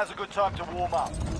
Now's a good time to warm up.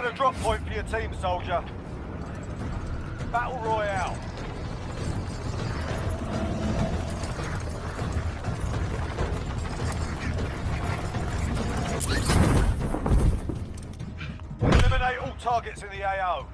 Set a drop point for your team, soldier. Battle Royale. Eliminate all targets in the AO.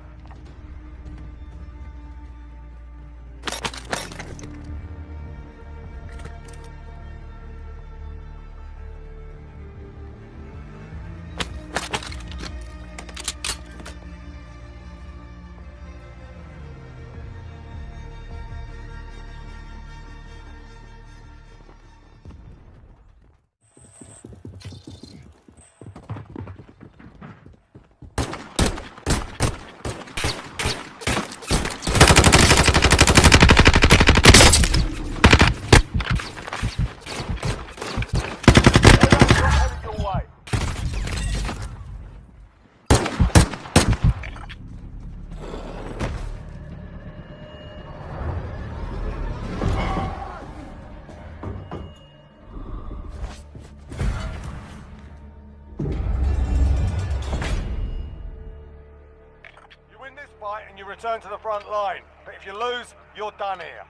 Return to the front line. But if you lose, you're done here.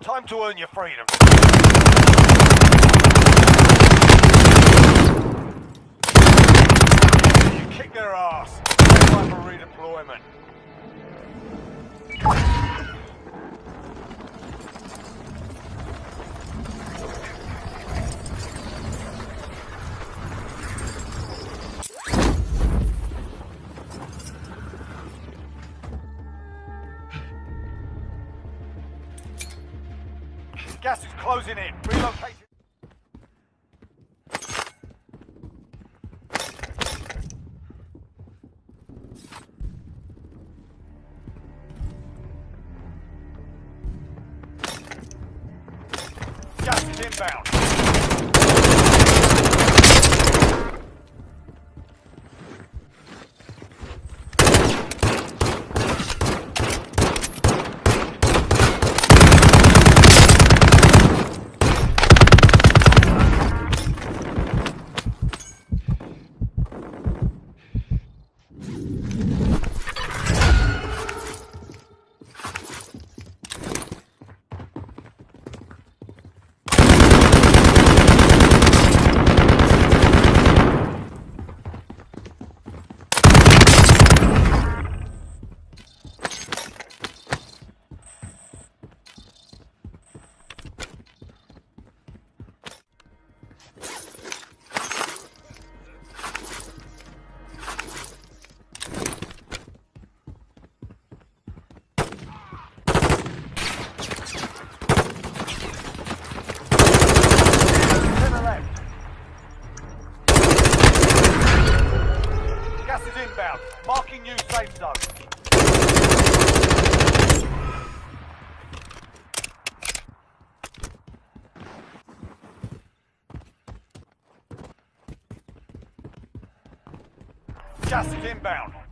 Time to earn your freedom. You kick their ass. Time for redeployment. Gas is closing in. Relocate. Gas is inbound. Gas inbound.